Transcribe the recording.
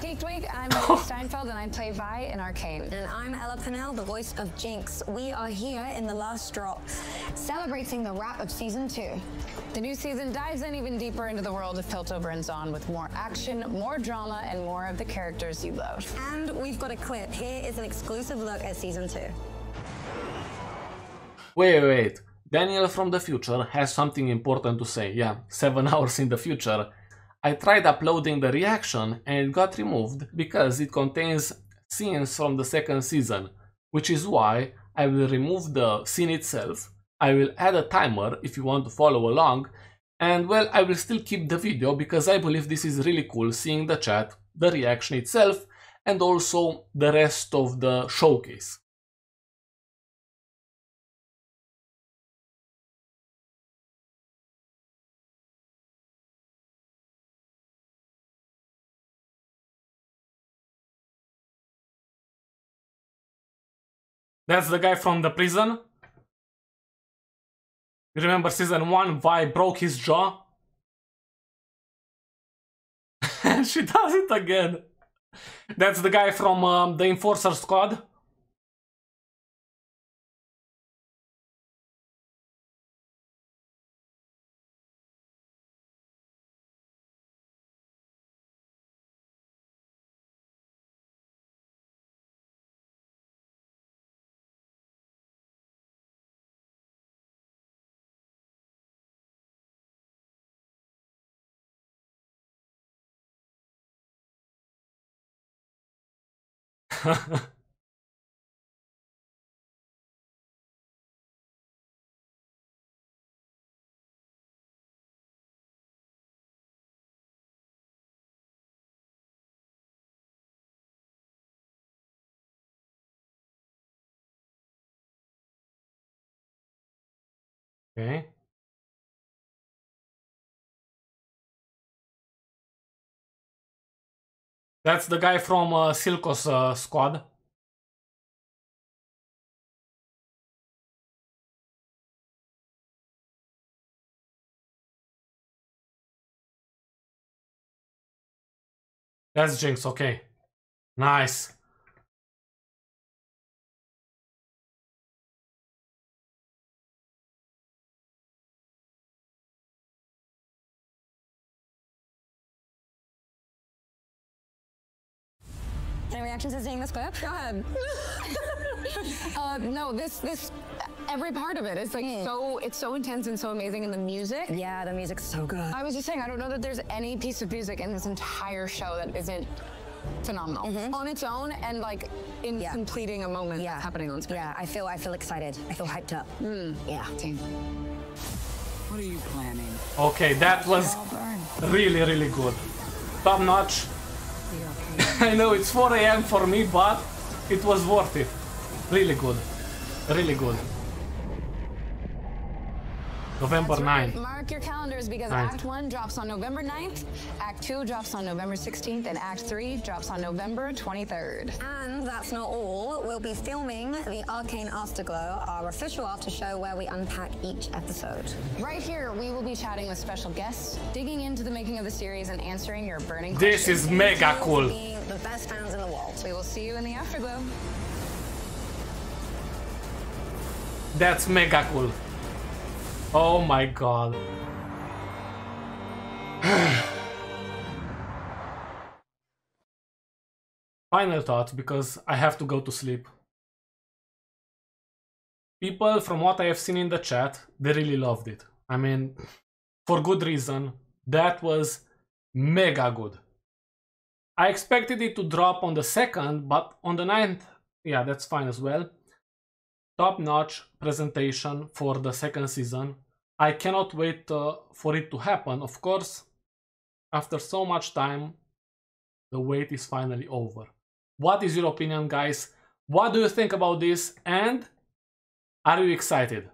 Geeked Week. I'm Hailee Steinfeld and I play Vi in Arcane. And I'm Ella Purnell, the voice of Jinx. We are here in the last drop, celebrating the wrap of season two. The new season dives in even deeper into the world of Piltover and Zaun with more action, more drama, and more of the characters you love. And we've got a clip. Here is an exclusive look at season two. Wait, wait. Daniel from the future has something important to say. Yeah, seven hours in the future. I tried uploading the reaction and it got removed because it contains scenes from the second season, which is why I will remove the scene itself. I will add a timer if you want to follow along, and well, I will still keep the video because I believe this is really cool seeing the chat, the reaction itself, and also the rest of the showcase. That's the guy from the prison. You remember season 1, Vi broke his jaw? she does it again. That's the guy from um, the Enforcer Squad. Okay. That's the guy from uh, Silco's uh, squad. That's Jinx, okay. Nice. Any reactions to seeing this clip? Go ahead. uh, no, this this every part of it is like Hmm. so it's so intense and so amazing and the music. Yeah, the music's so good. I was just saying, I don't know that there's any piece of music in this entire show that isn't phenomenal on its own and like in. Yeah. completing a moment Yeah. that's happening on screen. Yeah, I feel I feel excited. I feel hyped up. Yeah. What are you planning? Okay, that was really, really good. Top notch. The arcade. I know it's 4 a.m. for me, but it was worth it. Really good. Really good. November That's right. Mark your calendars because Ninth. Act 1 drops on November 9th, Act 2 drops on November 16th, and Act 3 drops on November 23rd. And that's not all. We'll be filming the Arcane Afterglow, our official after show where we unpack each episode. Right here, we will be chatting with special guests, digging into the making of the series, and answering your burning This questions. This is mega cool. The best fans in the world. We will see you in the afterglow. That's mega cool. Oh my god. Final thoughts because I have to go to sleep. People, from what I have seen in the chat, they really loved it. I mean, for good reason. That was mega good. I expected it to drop on the second, but on the ninth, yeah, that's fine as well top-notch presentation for the second season. I cannot wait uh, for it to happen. Of course, after so much time, the wait is finally over. What is your opinion, guys? What do you think about this? And are you excited?